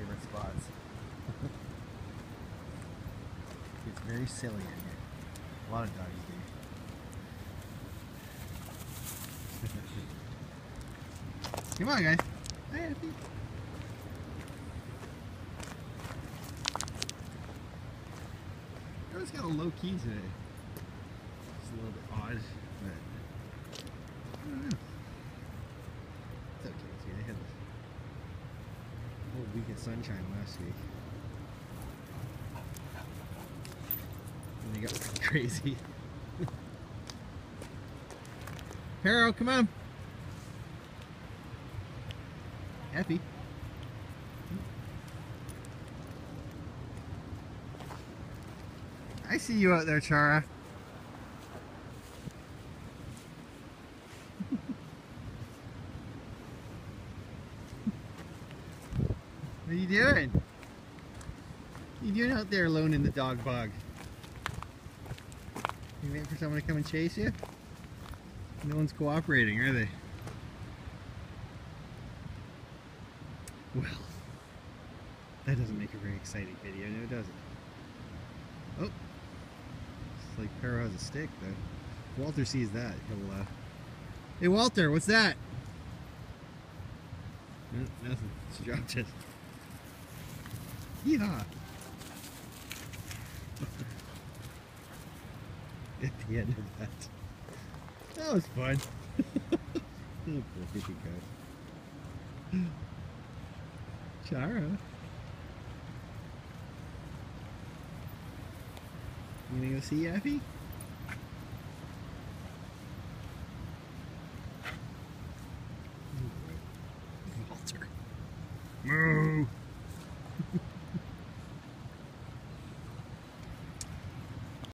favorite spots. it's very silly in here. A lot of doggies do. Come on, guys. Hey, Everyone's got a low key today. Of sunshine last week. And they got crazy. Harold, come on. Effi. I see you out there, Chara. What are you doing? What are you doing out there alone in the dog bog? You waiting for someone to come and chase you? No one's cooperating, are they? Well, that doesn't make a very exciting video, no does it? Oh, it's like Perro has a stick though. Walter sees that, he'll uh... Hey Walter, what's that? No, nothing, she dropped it. Yeehaw! At the end of that. That was fun. oh, baby guy. Chara. You gonna go see Effi? Walter. Moo!